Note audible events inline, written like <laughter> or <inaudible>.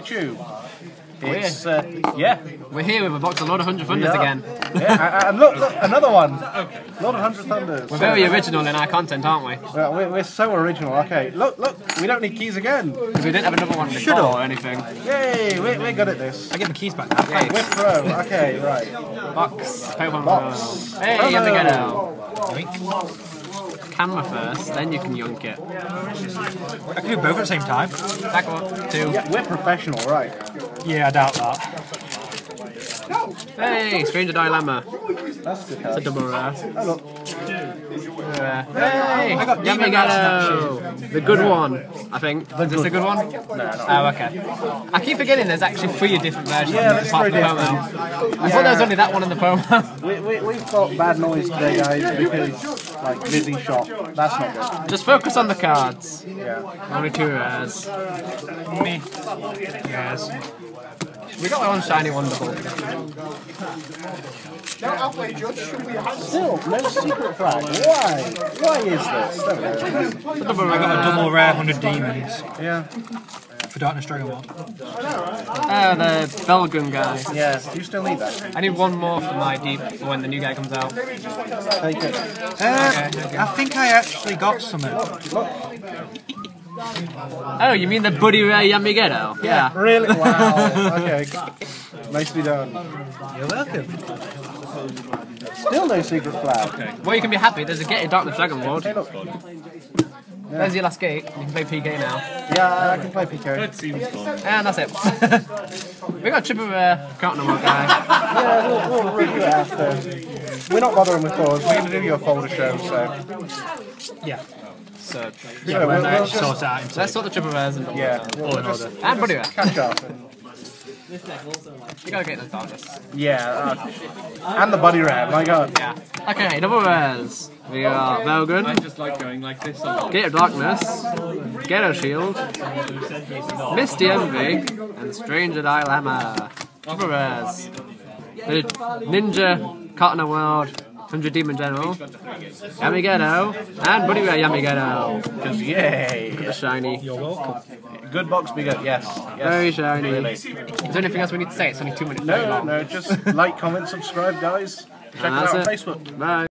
YouTube. It's, uh, yeah. We're here with a box of Lord of Hundred Thunders Yeah. again. yeah. And look, look, another one. Lord of Hundred Thunders. We're very original in our content, aren't we? Well, we're, we're so original. Okay, look, look, we don't need keys again. Because we didn't have another one before Should've. or anything. Yay, we're, we're good at this. I get my keys back. now. Yay. We're pro. Okay, right. Box. Pokemon Box. Go. Hey, Promo. Yamigedo. Camera first, then you can yunk it. I can do both at the same time. Back one, two. Yeah, we're professional, right? Yeah, I doubt that. Hey, Stranger Dilemma. That's good. It's a Card. double rare. Look. Uh, hey, I got Demon Knights The good one, I think. Is this the good one? Oh, okay. I keep forgetting there's actually three different versions Yeah, that's apart from the pretty promo. I thought there was only that one in the promo. <laughs> We, we, we've got bad noise today, guys, because, like, busy shop. That's not good. Just focus on the cards. Yeah. Only two rares. Me. Yes. We got one shiny wonderful. Now halfway judge should be Still, no secret flag. Why? Why is this? There we go. I got a double rare 100 demons Yeah. for Darkness Dragon World. Oh, the Velgun guy. Yeah. Do you still need that? I need one more for my deep for when the new guy comes out. Take it. Uh, I think I actually got something. Oh, you mean the Buddy Rare Yamigedo? Yeah. Really? Wow. <laughs> Okay. Nicely done. You're welcome. Still no secret flag. Well, you can be happy. There's a Get Your Darkness Dragon World. Hey, look. There's your last gate. You can play PK now. Yeah, I can play Pico. And that's it. <laughs> we got a triple rare Katana World guy. Yeah, we'll, we'll review it after. We're not bothering with cause. We're going to do your folder show, so. Yeah. So, Yeah, we'll, we'll Sort just, out in let's sort the triple rares and double yeah, rares. we'll, we'll just And Buddy Rare. catch up. You gotta get the darkness. Yeah. Uh, and the buddy rat, my god. Yeah. Okay, double rares. We are got Velgun, just like going like this a lot. Gate of Darkness, Ghetto Shield, Misty Envy, and Stranger Dilemma. Triple rares. The Ninja, Katana World, 100 Demon General, Yamigedo, and Buddy Rare Yamigedo. Because, yay. Look at The shiny. You're welcome. Good box, be good. Yes. yes. Very shiny. Really. Is there anything else we need to say? It's only two minutes. No, long. no, just like, comment, subscribe, guys. Check And us out on it. Facebook. Bye.